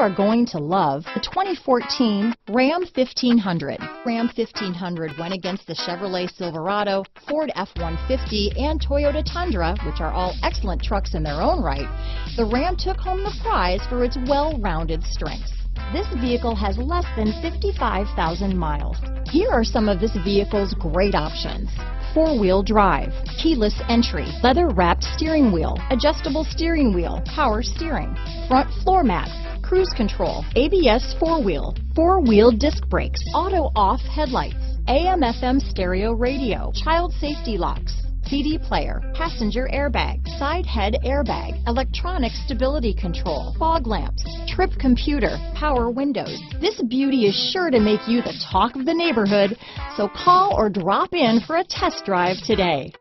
are going to love the 2014 Ram 1500. Ram 1500 went against the Chevrolet Silverado, Ford F-150, and Toyota Tundra, which are all excellent trucks in their own right. The Ram took home the prize for its well-rounded strengths. This vehicle has less than 55,000 miles. Here are some of this vehicle's great options four-wheel drive, keyless entry, leather-wrapped steering wheel, adjustable steering wheel, power steering, front floor mats, cruise control, ABS four-wheel, four-wheel disc brakes, auto-off headlights, AM-FM stereo radio, child safety locks, CD player, passenger airbag, side head airbag, electronic stability control, fog lamps, trip computer, power windows. This beauty is sure to make you the talk of the neighborhood, so call or drop in for a test drive today.